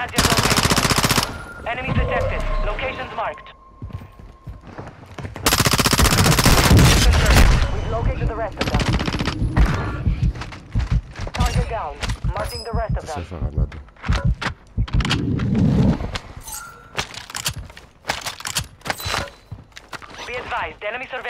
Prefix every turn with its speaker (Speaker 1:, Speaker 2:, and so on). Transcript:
Speaker 1: Target location. Enemy detected. Locations marked. We've located the rest of them. Target down. Marking the rest of them.
Speaker 2: Sefa granada.
Speaker 1: Be advised, enemy surveillance.